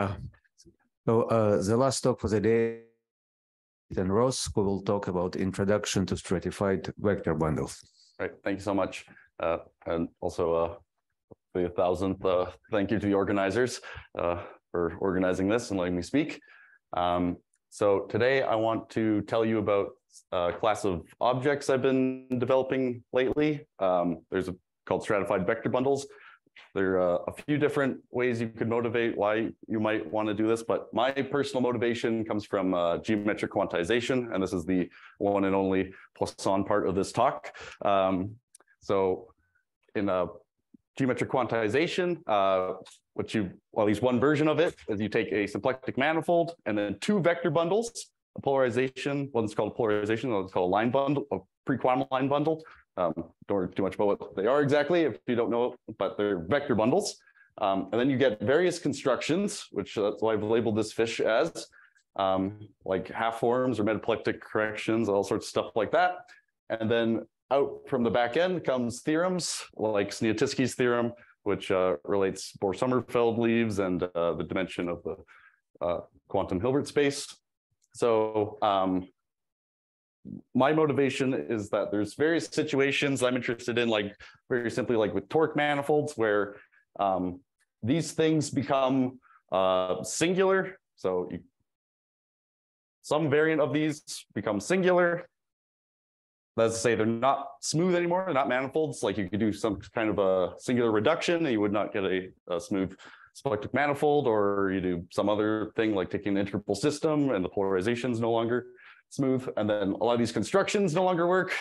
Uh, so uh, the last talk for the day, Ethan Ross, we will talk about introduction to stratified vector bundles. Right, thank you so much. Uh, and also uh, the thousandth uh, thank you to the organizers uh, for organizing this and letting me speak. Um, so today I want to tell you about a class of objects I've been developing lately. Um, there's a called stratified vector bundles. There are a few different ways you could motivate why you might want to do this, but my personal motivation comes from uh, geometric quantization, and this is the one and only Poisson part of this talk. Um, so in a geometric quantization, uh, what you, well, at least one version of it is you take a symplectic manifold and then two vector bundles, a polarization, one's called polarization, one's called a line bundle, a pre-quantum line bundle, um, don't worry too much about what they are exactly if you don't know, but they're vector bundles. Um, and then you get various constructions, which that's why I've labeled this fish as, um, like half forms or metaplectic corrections, all sorts of stuff like that. And then out from the back end comes theorems like Sniatycki's theorem, which uh, relates Bohr-Sommerfeld leaves and uh, the dimension of the uh, quantum Hilbert space. So um, my motivation is that there's various situations I'm interested in, like very simply like with toric manifolds, where um, these things become uh, singular. So you, some variant of these become singular. That's to say they're not smooth anymore. They're not manifolds. Like you could do some kind of a singular reduction and you would not get a, a smooth symplectic manifold, or you do some other thing like taking an integrable system and the polarization is no longer smooth. And then a lot of these constructions no longer work.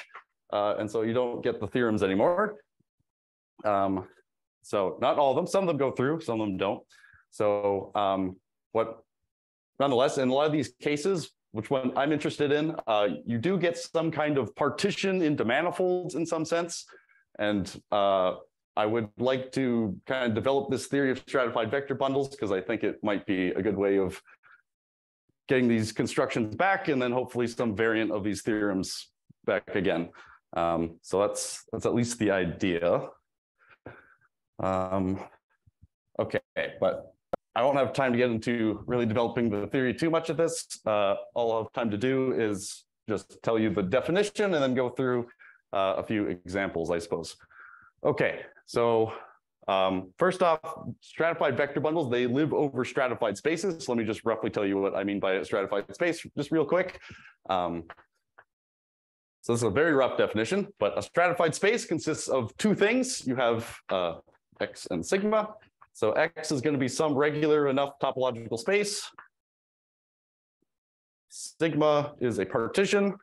Uh, and so you don't get the theorems anymore. Um, so not all of them, some of them go through, some of them don't. So um, what, nonetheless, in a lot of these cases, which one I'm interested in, uh, you do get some kind of partition into manifolds in some sense. And uh, I would like to kind of develop this theory of stratified vector bundles because I think it might be a good way of getting these constructions back and then hopefully some variant of these theorems back again. Um, so that's that's at least the idea. Um, okay, but I won't have time to get into really developing the theory too much of this. Uh, all I'll have time to do is just tell you the definition and then go through uh, a few examples, I suppose. Okay, so um, first off, stratified vector bundles, they live over stratified spaces. So let me just roughly tell you what I mean by a stratified space, just real quick. Um, so this is a very rough definition, but a stratified space consists of two things. You have uh, X and sigma. So X is going to be some regular enough topological space. Sigma is a partition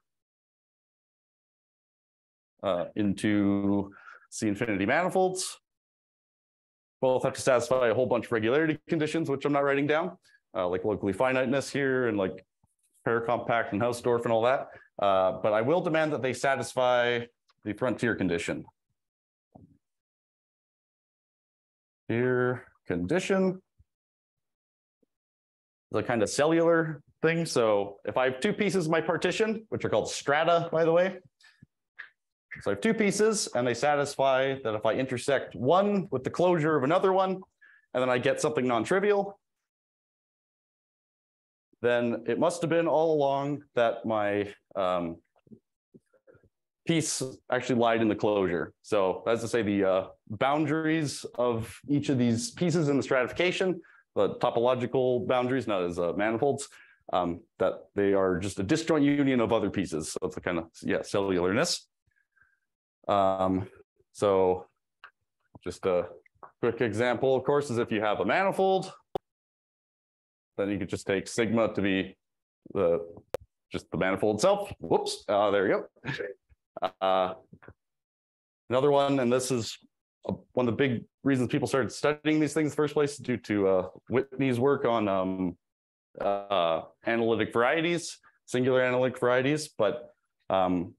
uh, into C infinity manifolds both have to satisfy a whole bunch of regularity conditions, which I'm not writing down, uh, like locally finiteness here and like paracompact and Hausdorff and all that. Uh, but I will demand that they satisfy the frontier condition. Here condition, the kind of cellular thing. So if I have two pieces of my partition, which are called strata, by the way, so I have two pieces and they satisfy that if I intersect one with the closure of another one, and then I get something non-trivial, then it must have been all along that my um, piece actually lied in the closure. So that's to say the uh, boundaries of each of these pieces in the stratification, the topological boundaries, not as uh, manifolds, um, that they are just a disjoint union of other pieces. So it's a kind of, yeah, cellularness. Um, so just a quick example, of course, is if you have a manifold, then you could just take sigma to be the just the manifold itself. Whoops, uh, there you go. Uh, another one, and this is one of the big reasons people started studying these things in the first place due to uh, Whitney's work on um, uh, analytic varieties, singular analytic varieties, but um,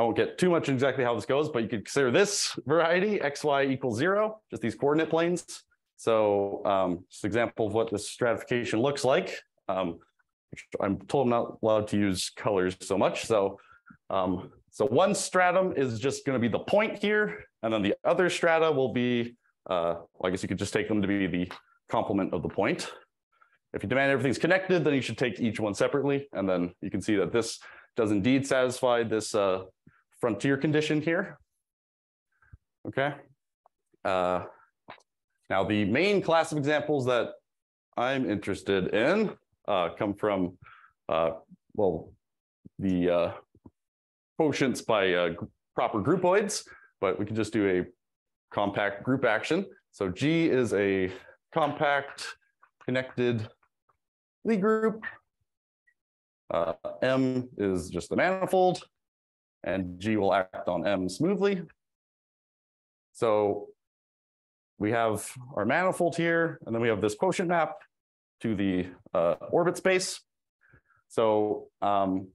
I won't get too much exactly how this goes, but you could consider this variety xy equals zero, just these coordinate planes. So um, just an example of what this stratification looks like. Um, I'm told I'm not allowed to use colors so much. So, um, so one stratum is just going to be the point here, and then the other strata will be, uh, well, I guess you could just take them to be the complement of the point. if you demand everything's connected, then you should take each one separately. And then you can see that this does indeed satisfy this uh, frontier condition here. Okay. Uh, now, the main class of examples that I'm interested in uh, come from, uh, well, the uh, quotients by uh, proper groupoids, but we can just do a compact group action. So G is a compact connected Lie group. Uh, M is just the manifold, and G will act on M smoothly. So we have our manifold here, and then we have this quotient map to the uh, orbit space. So um,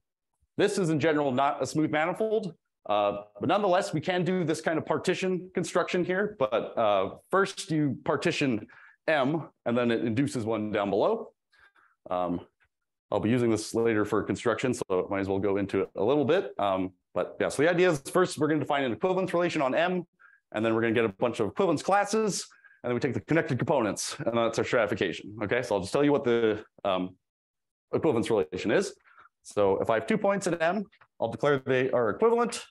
this is in general not a smooth manifold, uh, but nonetheless, we can do this kind of partition construction here. But uh, first you partition M, and then it induces one down below. Um, I'll be using this later for construction, so might as well go into it a little bit. Um, but yeah, so the idea is first we're going to define an equivalence relation on M, and then we're going to get a bunch of equivalence classes, and then we take the connected components, and that's our stratification. Okay, so I'll just tell you what the um, equivalence relation is. So if I have two points in M, I'll declare they are equivalent.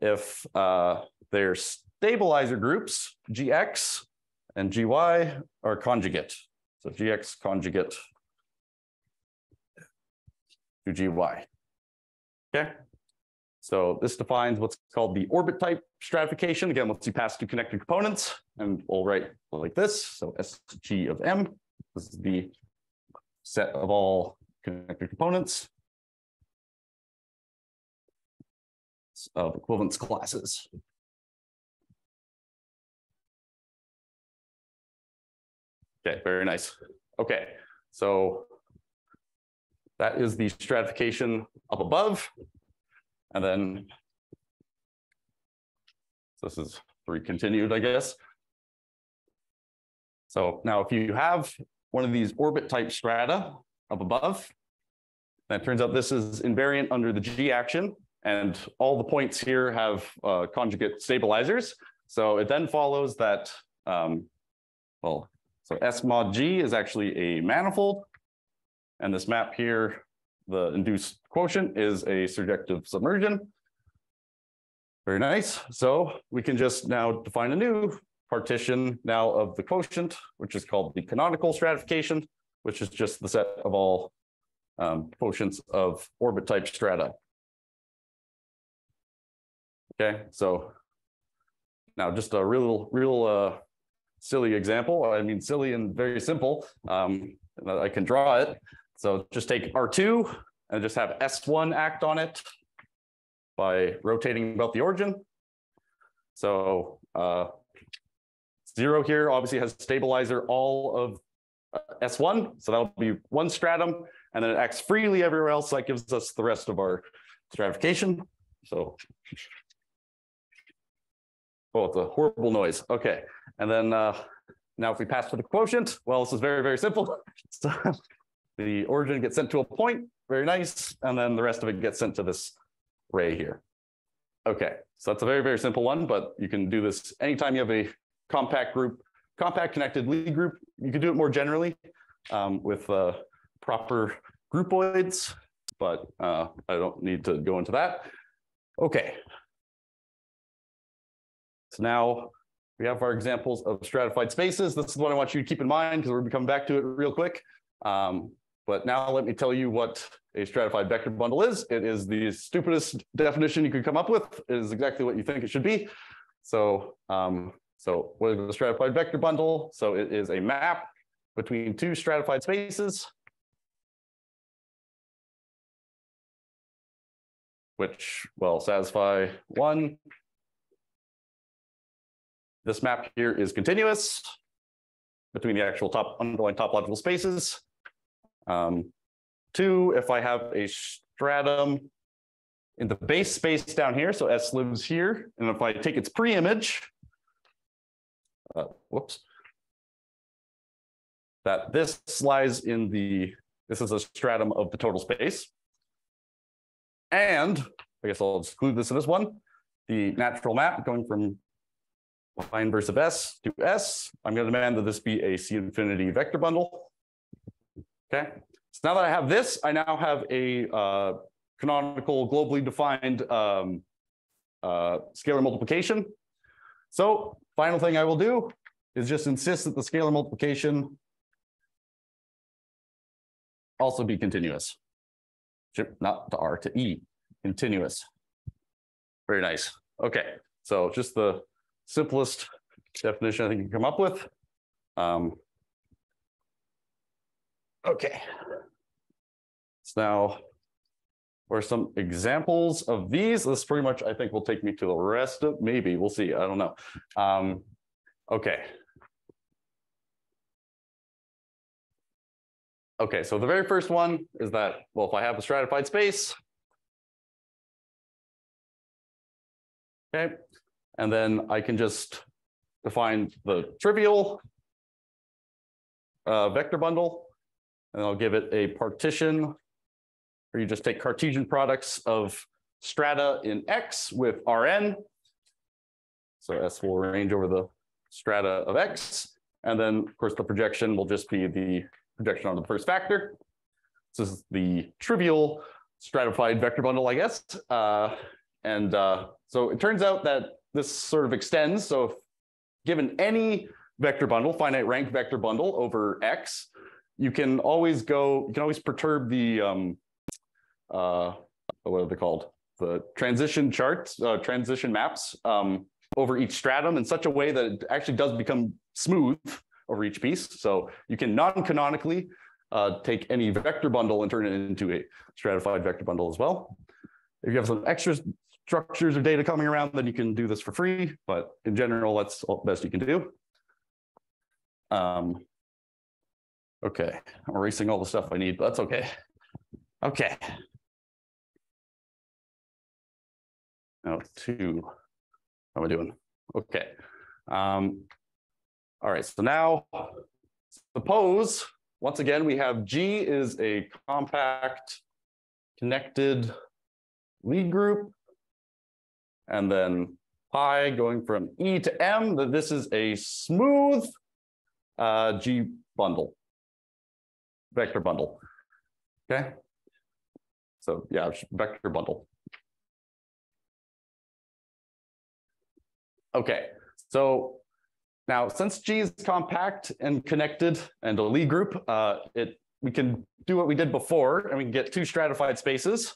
If uh, they're stabilizer groups, GX and GY are conjugate. So GX conjugate to GY. Okay. So this defines what's called the orbit type stratification. Again, once you pass two connected components, and we'll write like this. So SG of M, this is the set of all connected components of equivalence classes. Okay, very nice. Okay, so that is the stratification up above. And then this is three continued, I guess. So now if you have one of these orbit type strata up above, then it turns out this is invariant under the G action and all the points here have uh, conjugate stabilizers. So it then follows that, um, well, so S mod G is actually a manifold. And this map here, the induced quotient is a surjective submersion. Very nice. So we can just now define a new partition now of the quotient, which is called the canonical stratification, which is just the set of all um, quotients of orbit type strata. Okay, so now just a real, real uh, silly example. I mean, silly and very simple. Um, I can draw it. So just take R2 and just have S1 act on it by rotating about the origin. So uh, zero here obviously has stabilizer all of uh, S1. So that'll be one stratum and then it acts freely everywhere else. That gives us the rest of our stratification. So Oh, it's a horrible noise. Okay. And then uh, now if we pass to the quotient, well, this is very, very simple. The origin gets sent to a point, very nice. And then the rest of it gets sent to this ray here. Okay, so that's a very, very simple one, but you can do this anytime you have a compact group, compact connected Lie group. You can do it more generally um, with uh, proper groupoids, but uh, I don't need to go into that. Okay, so now we have our examples of stratified spaces. This is what I want you to keep in mind because we're coming back to it real quick. Um, but now let me tell you what a stratified vector bundle is. It is the stupidest definition you could come up with. It is exactly what you think it should be. So, um, so what is a stratified vector bundle? So it is a map between two stratified spaces, which will satisfy one this map here is continuous between the actual top underlying topological spaces. Um, two, if I have a stratum in the base space down here, so S lives here, and if I take its pre-image, uh, whoops, that this lies in the, this is a stratum of the total space. And I guess I'll exclude this in this one, the natural map going from line inverse of S to S. I'm going to demand that this be a C infinity vector bundle. Okay, so now that I have this, I now have a uh, canonical globally defined um, uh, scalar multiplication. So final thing I will do is just insist that the scalar multiplication also be continuous. Not to R, to E, continuous. Very nice. Okay, so just the simplest definition I think you can come up with. Um, okay. So now, or some examples of these. This pretty much, I think, will take me to the rest of, maybe, we'll see, I don't know. Um, okay. Okay, so the very first one is that, well, if I have a stratified space, okay, and then I can just define the trivial uh, vector bundle, and I'll give it a partition where you just take Cartesian products of strata in X with Rn. So S will range over the strata of X. And then, of course, the projection will just be the projection onto the first factor. This is the trivial stratified vector bundle, I guess. Uh, and uh, so it turns out that this sort of extends. So if given any vector bundle, finite rank vector bundle over X, you can always go, you can always perturb the, um, uh, what are they called? The transition charts, uh, transition maps um, over each stratum in such a way that it actually does become smooth over each piece. So you can non-canonically uh, take any vector bundle and turn it into a stratified vector bundle as well. If you have some extra structures or data coming around, then you can do this for free. But in general, that's the best you can do. Um, okay, I'm erasing all the stuff I need, but that's okay. Okay. Now two, how am I doing? Okay. Um, all right, so now suppose, once again, we have G is a compact connected Lie group. And then pi going from E to M, that this is a smooth uh, G bundle, vector bundle. Okay. So yeah, vector bundle. Okay, so now, since G is compact and connected and a Lie group, uh, it we can do what we did before, and we can get two stratified spaces,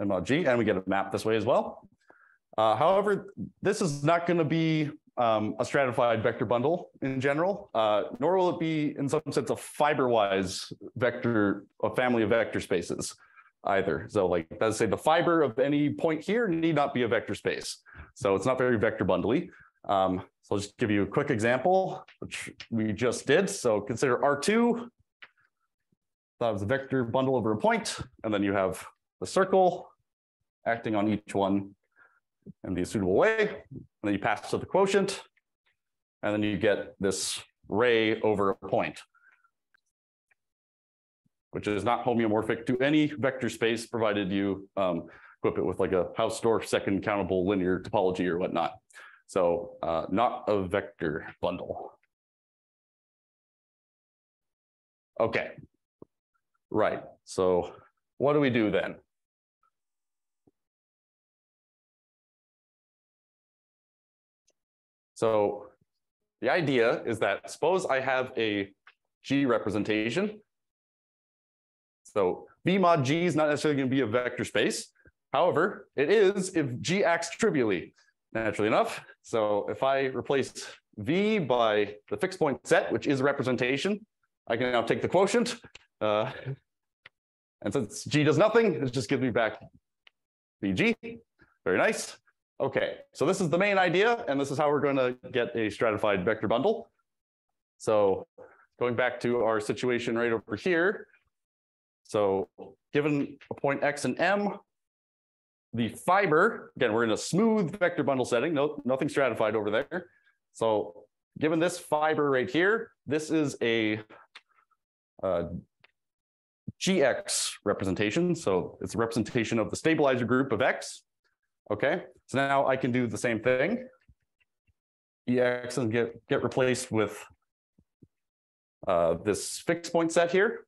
M G, and we get a map this way as well. Uh, however, this is not going to be um, a stratified vector bundle in general, uh, nor will it be, in some sense, a fiber-wise vector, a family of vector spaces either. So like, let's say the fiber of any point here need not be a vector space. So it's not very vector bundly. Um, so I'll just give you a quick example, which we just did. So consider R2, that was a vector bundle over a point, and then you have the circle acting on each one in the suitable way. And then you pass to the quotient, and then you get this ray over a point, which is not homeomorphic to any vector space, provided you um, equip it with like a Hausdorff second countable linear topology or whatnot. So uh, not a vector bundle. Okay, right. So what do we do then? So the idea is that suppose I have a G representation. So V mod G is not necessarily going to be a vector space. However, it is if G acts trivially naturally enough. So if I replace V by the fixed point set, which is a representation, I can now take the quotient. Uh, and since G does nothing, it just gives me back VG. Very nice. Okay, so this is the main idea, and this is how we're going to get a stratified vector bundle. So going back to our situation right over here. So given a point X and M, the fiber, again, we're in a smooth vector bundle setting, no, nothing stratified over there. So given this fiber right here, this is a uh, GX representation. So it's a representation of the stabilizer group of X. Okay, so now I can do the same thing. EX and get, get replaced with uh, this fixed point set here.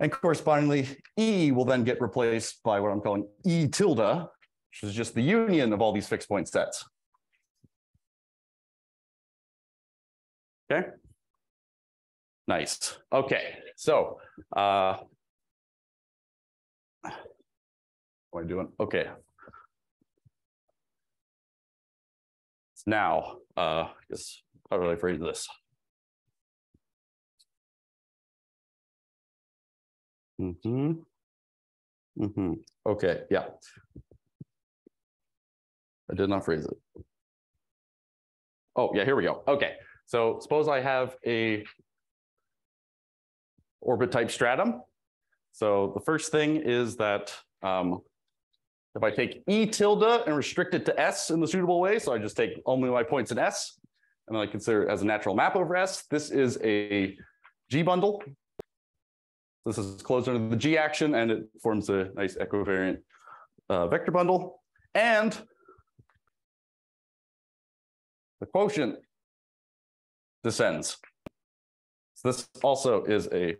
And correspondingly, E will then get replaced by what I'm calling E tilde, which is just the union of all these fixed point sets. Okay. Nice. Okay. So, uh, what am I doing? Okay. Now, uh, I guess, how do I phrase this? Mm-hmm. Mm-hmm. Okay, yeah. I did not phrase it. Oh, yeah, here we go. Okay, so suppose I have a orbit type stratum. So the first thing is that um, if I take E tilde and restrict it to S in the suitable way, so I just take only my points in S, and then I consider it as a natural map over S, this is a G bundle. This is closed under the G action, and it forms a nice equivariant uh, vector bundle. And the quotient descends. So this also is a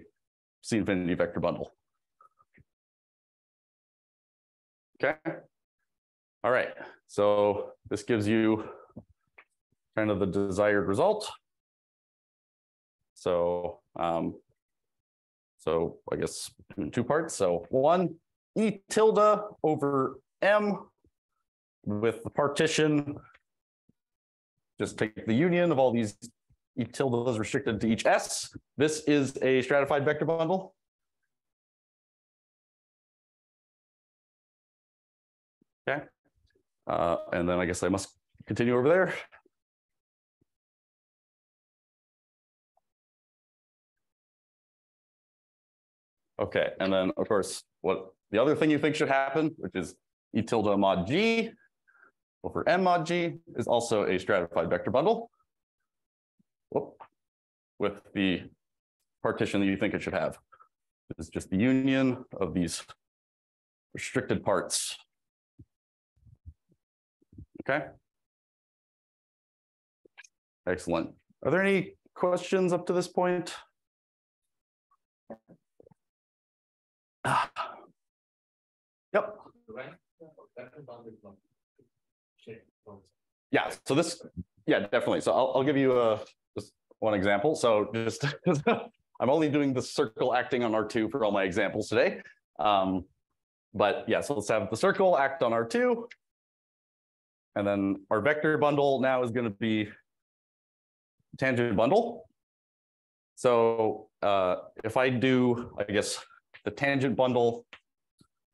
C infinity vector bundle. Okay. All right. So this gives you kind of the desired result. So, um, so I guess two parts. So one, E tilde over M with the partition. Just take the union of all these E tilde is restricted to each S. This is a stratified vector bundle. Okay. Uh, and then I guess I must continue over there. Okay, and then of course, what the other thing you think should happen, which is E tilde mod G over M mod G is also a stratified vector bundle. Whoop, with the partition that you think it should have. is just the union of these restricted parts. Okay. Excellent. Are there any questions up to this point? Yep. Yeah, so this, yeah, definitely. So I'll, I'll give you a, just one example. So just, I'm only doing the circle acting on R2 for all my examples today. Um, but yeah, so let's have the circle act on R2. And then our vector bundle now is going to be tangent bundle. So uh, if I do, I guess, the tangent bundle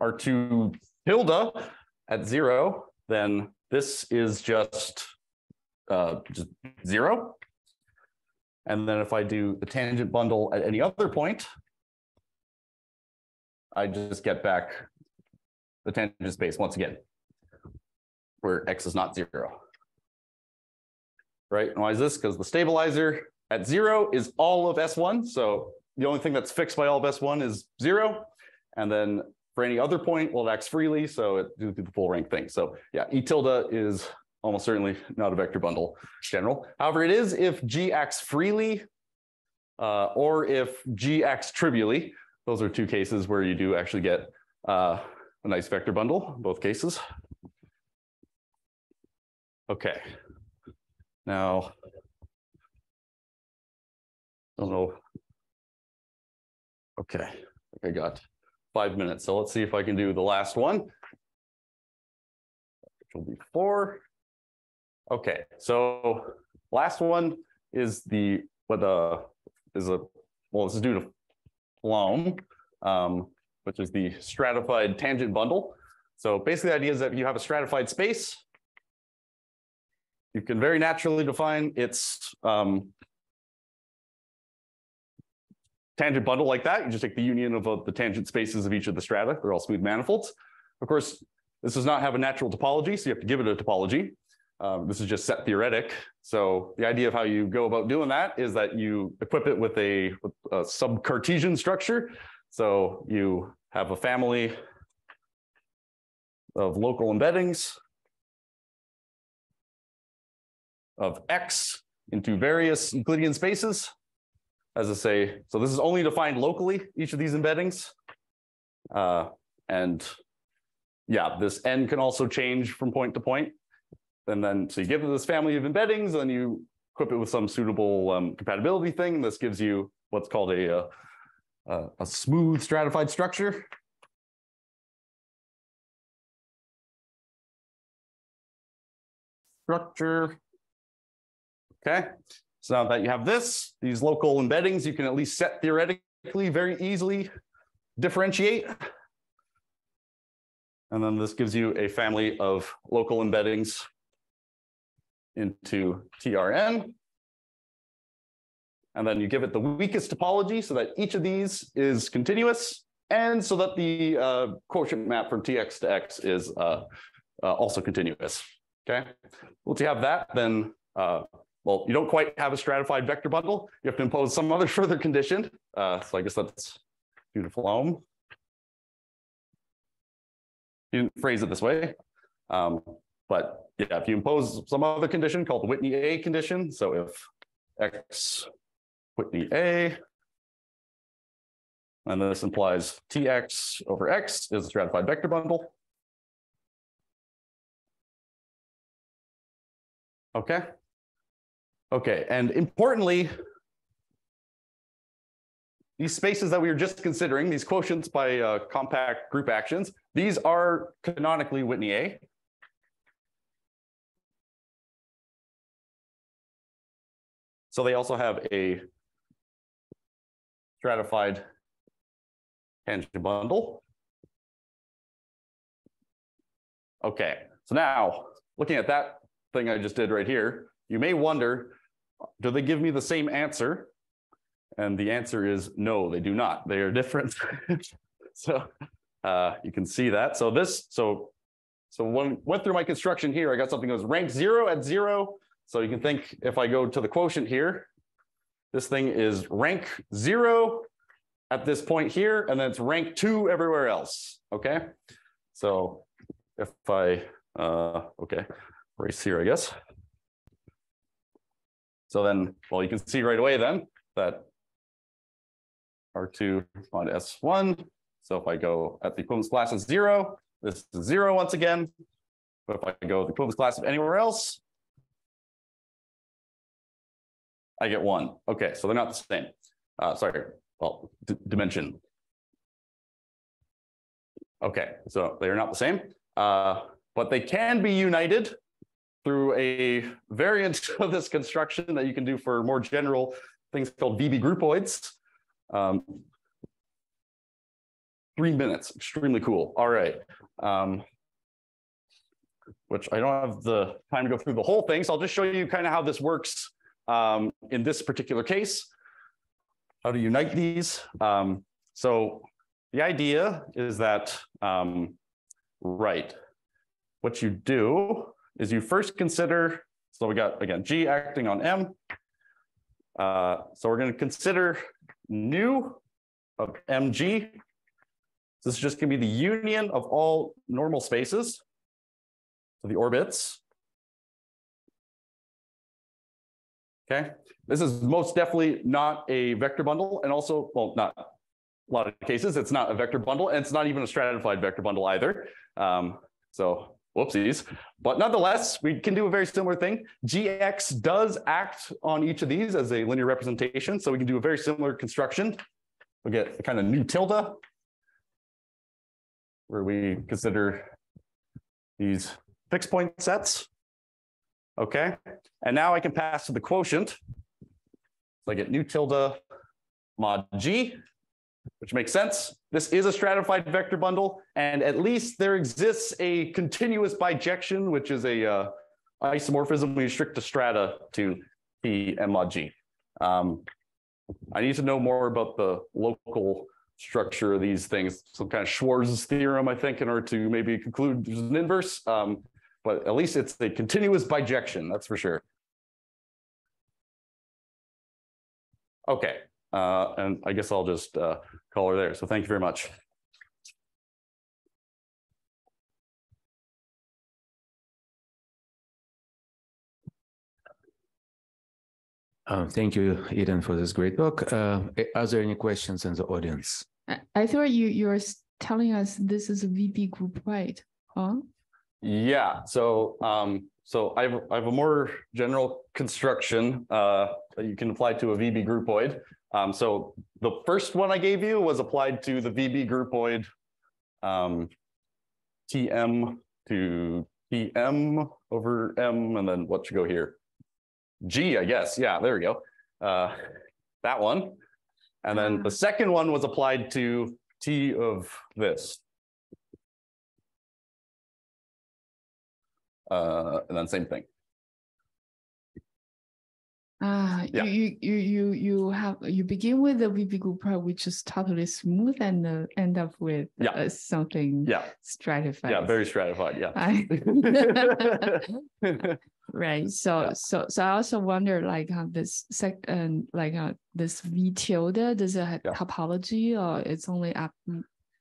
R2 tilde at zero, then this is just, uh, just zero. And then if I do the tangent bundle at any other point, I just get back the tangent space once again where x is not zero. Right, and why is this? Because the stabilizer at zero is all of S1. So the only thing that's fixed by all of S1 is zero. And then for any other point, well, it acts freely. So it do the full rank thing. So yeah, E tilde is almost certainly not a vector bundle in general. However, it is if G acts freely uh, or if G acts trivially. Those are two cases where you do actually get uh, a nice vector bundle, both cases. Okay. Now, don't know. Okay, I got five minutes. So let's see if I can do the last one. Which will be four. Okay, so last one is the what uh is a well, this is due to Pflaum, um, which is the stratified tangent bundle. So basically the idea is that you have a stratified space you can very naturally define its um, tangent bundle like that. You just take the union of uh, the tangent spaces of each of the strata. They're all smooth manifolds. Of course, this does not have a natural topology, so you have to give it a topology. Um, this is just set theoretic. So the idea of how you go about doing that is that you equip it with a, with a sub-Cartesian structure. So you have a family of local embeddings of X into various Euclidean spaces. as I say, so this is only defined locally, each of these embeddings. Uh, and yeah, this n can also change from point to point. And then, so you give it this family of embeddings, and you equip it with some suitable um, compatibility thing. This gives you what's called a, uh, a, a smooth stratified structure. Structure. Okay, so now that you have this, these local embeddings, you can at least set theoretically very easily differentiate. And then this gives you a family of local embeddings into TRN. And then you give it the weakest topology so that each of these is continuous and so that the uh, quotient map from Tx to X is uh, uh, also continuous. Okay. Once you have that, then uh, well, you don't quite have a stratified vector bundle. You have to impose some other further condition. Uh, so I guess that's due to Pflaum. You didn't phrase it this way. Um, but yeah, if you impose some other condition called the Whitney A condition, so if X Whitney A, and this implies Tx over X is a stratified vector bundle. Okay. Okay, and importantly, these spaces that we were just considering, these quotients by uh, compact group actions, these are canonically Whitney A. So they also have a stratified tangent bundle. Okay, so now looking at that thing I just did right here, you may wonder, do they give me the same answer? And the answer is no, they do not. They are different. so uh, you can see that. So this, so so when went through my construction here, I got something that was rank zero at zero. So you can think if I go to the quotient here, this thing is rank zero at this point here, and then it's rank two everywhere else. Okay. So if I, uh, okay, race here, I guess. So then, well, you can see right away then that R2 on S1. So if I go at the equivalence class of zero, this is zero once again. But if I go the equivalence class of anywhere else, I get one. Okay, so they're not the same. Uh, sorry, well, dimension. Okay, so they are not the same, uh, but they can be united through a variant of this construction that you can do for more general things called VB groupoids. Um, three minutes, extremely cool. All right. Um, which I don't have the time to go through the whole thing, so I'll just show you kind of how this works um, in this particular case. How to unite these. Um, so the idea is that, um, right, what you do is you first consider, so we got, again, G acting on M. Uh, so we're going to consider nu of mg. This is just going to be the union of all normal spaces, so the orbits. Okay, this is most definitely not a vector bundle, and also, well, not a lot of cases, it's not a vector bundle, and it's not even a stratified vector bundle either. Um, so whoopsies. But nonetheless, we can do a very similar thing. GX does act on each of these as a linear representation. So we can do a very similar construction. We'll get a kind of nu tilde, where we consider these fixed point sets. Okay, and now I can pass to the quotient. So I get nu tilde mod G, which makes sense. This is a stratified vector bundle, and at least there exists a continuous bijection, which is a uh, isomorphism we restrict to strata to P M mod G. Um, I need to know more about the local structure of these things, some kind of Schwarz's theorem, I think, in order to maybe conclude there's an inverse. Um, but at least it's a continuous bijection, that's for sure. Okay, uh, and I guess I'll just uh, call her there. So thank you very much. Uh, thank you, Eden, for this great talk. Uh, are there any questions in the audience? I, I thought you you were telling us this is a VB group, right? Huh? Yeah, so um, so I have I have a more general construction uh that you can apply to a VB groupoid. Um, so the first one I gave you was applied to the VB groupoid um TM to TM over M, and then what should go here? G, I guess. Yeah, there we go. Uh, that one. And then the second one was applied to T of this. Uh, and then same thing. Ah, Yeah. you, you, you, you, you have, you begin with the VB group, which is totally smooth and uh, end up with Yeah. uh, something Yeah, stratified. yeah, very stratified. Yeah. I- Right, so, Yeah. so, so I also wonder like uh, this sec, um, like uh, this V tilde, does it have topology or it's only up?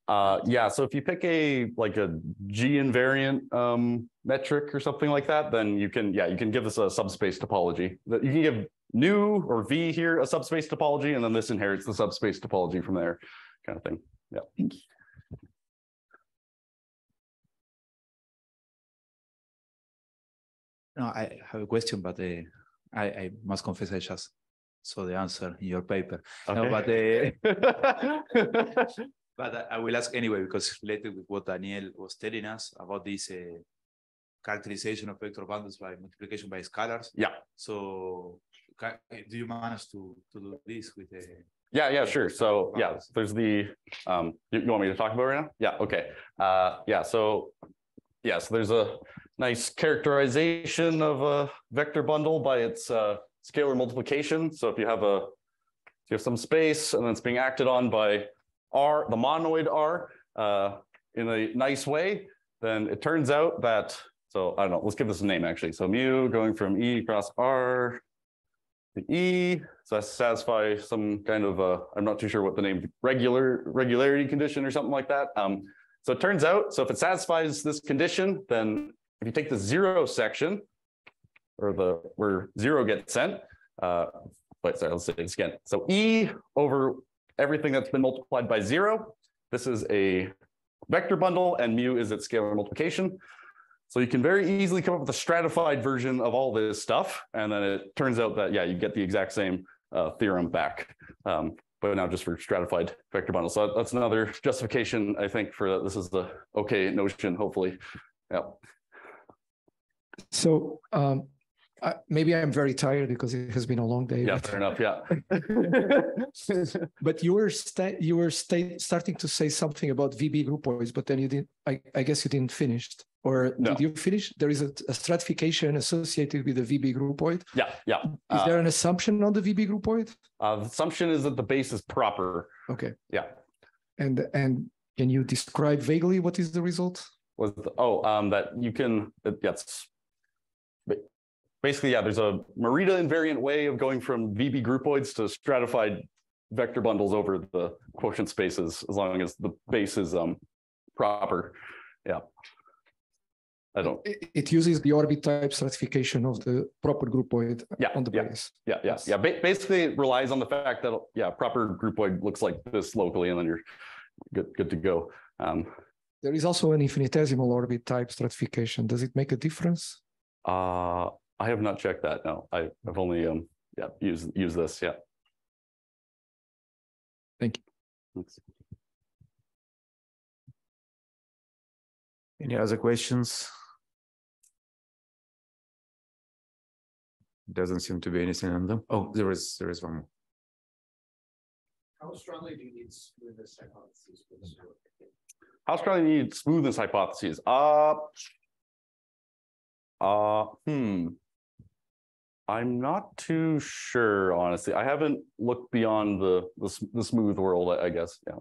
Uh, yeah, so if you pick a like a G invariant um metric or something like that, then you can, yeah, you can give this a subspace topology. That you can give nu or V here a subspace topology, and then this inherits the subspace topology from there, kind of thing. Yeah. Thank you. No, I have a question, but uh, I, I must confess I just saw the answer in your paper. No, but uh, but I- will ask anyway because related with what Daniel was telling us about this uh, characterization of vector bundles by multiplication by scalars. Yeah, So do you manage to to do this with the yeah, yeah, sure. So yeah, there's the, um, you, you want me to talk about right now? Yeah, okay. Uh, yeah, so, yeah, so there's a nice characterization of a vector bundle by its uh, scalar multiplication. So if you have a, if you have some space and then it's being acted on by R, the monoid R, uh, in a nice way, then it turns out that, so I don't know, let's give this a name actually. So mu going from E across R to E, so that satisfy some kind of uh, I'm not too sure what the name regular regularity condition or something like that. Um, so it turns out, so if it satisfies this condition, then if you take the zero section or the where zero gets sent, uh, but sorry, let's say this again. So E over everything that's been multiplied by zero, this is a vector bundle and mu is its scalar multiplication. So you can very easily come up with a stratified version of all this stuff. And then it turns out that, yeah, you get the exact same uh, theorem back. Um, but now just for stratified vector bundles. So that's another justification, I think, for that. This is the okay notion, hopefully. Yeah. So um, I, maybe I'm very tired because it has been a long day. Yeah, but- fair enough. Yeah. But you were sta- you were sta- starting to say something about VB groupoids, but then you didn't. I, I guess you didn't finish, or No. did you finish? There is a, a stratification associated with the VB groupoid. yeah. Yeah. Is Uh, there an assumption on the VB groupoid? uh, the assumption is that the base is proper. Okay, Yeah. and and can you describe vaguely what is the result? was oh um that you can it gets basically yeah there's a Morita invariant way of going from VB groupoids to stratified vector bundles over the quotient spaces as long as the base is um proper yeah I don't It, it uses the orbit type stratification of the proper groupoid yeah on the yeah base. yeah yeah yeah ba- basically it relies on the fact that yeah proper groupoid looks like this locally and then you're good good to go um There is also an infinitesimal orbit type stratification. Does it make a difference? uh I have not checked that no I I've only um yeah used used this yeah Thank you. Thanks. Any other questions? Doesn't seem to be anything on them. Oh, there is, there is one more. How strongly do you need smoothness hypotheses for this work? How strongly do you need smoothness hypotheses? Uh, uh, hmm. I'm not too sure, honestly. I haven't looked beyond the the, the smooth world, I I guess. Yeah.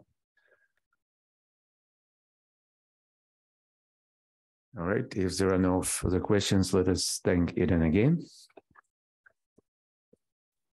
All right, if there are no further questions, let us thank Eden again.